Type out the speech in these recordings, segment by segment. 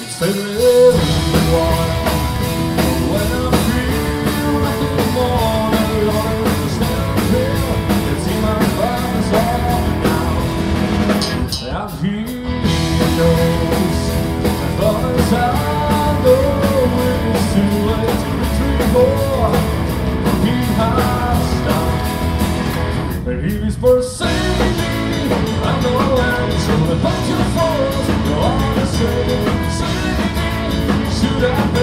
It's everyone When I feel like I'm all alone Stand see my friends all now I'm knows As far as I It's too late to retrieve more He has stopped And he whispers, save I know I'm so about to fall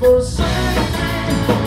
for a second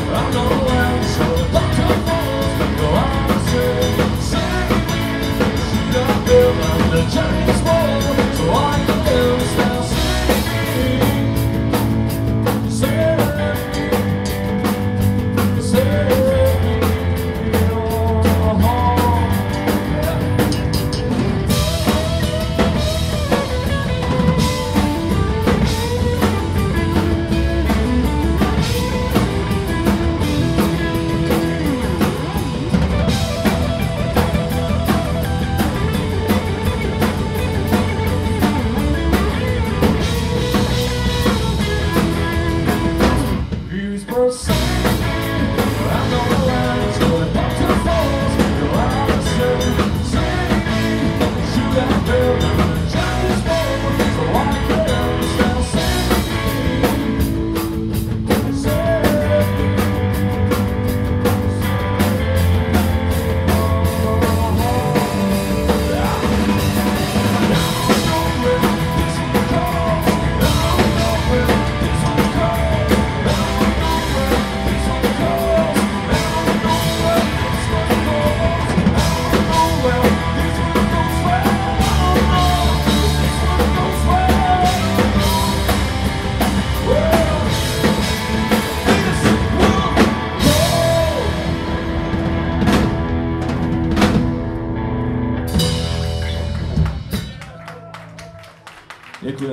E aqui,